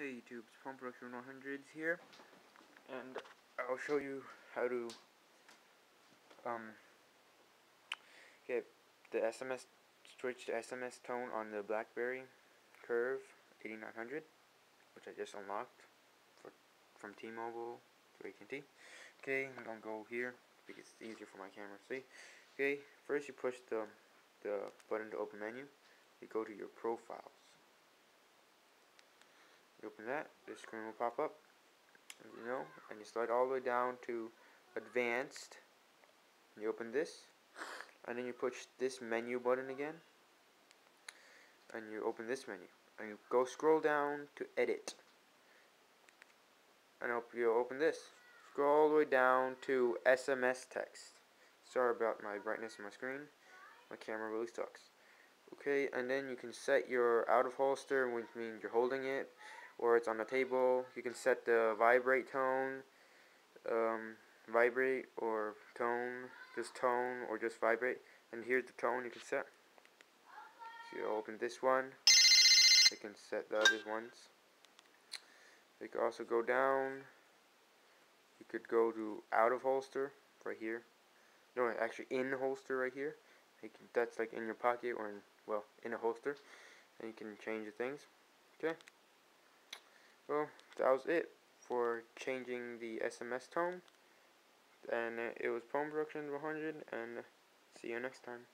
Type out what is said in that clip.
Hey YouTube, it's Pump Production 100s here, and I'll show you how to um, get the SMS, switch to SMS tone on the BlackBerry Curve 8900, which I just unlocked for, from T-Mobile to AT&T. Okay, I'm gonna go here because it's easier for my camera see. Okay, first you push the, the button to open menu, you go to your profiles you open that, this screen will pop up, you know, and you slide all the way down to advanced, you open this, and then you push this menu button again, and you open this menu, and you go scroll down to edit, and hope you open this, scroll all the way down to SMS text, sorry about my brightness on my screen, my camera really sucks. Okay, and then you can set your out of holster, which means you're holding it, or it's on the table. You can set the vibrate tone, um, vibrate or tone, just tone or just vibrate. And here's the tone you can set. So you open this one. You can set the other ones. You can also go down. You could go to out of holster right here. No, actually in holster right here. Can, that's like in your pocket or in, well, in a holster. And you can change the things. Okay. Well, that was it for changing the SMS tone. And uh, it was Poem Production 100, and uh, see you next time.